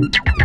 you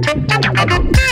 Thank you.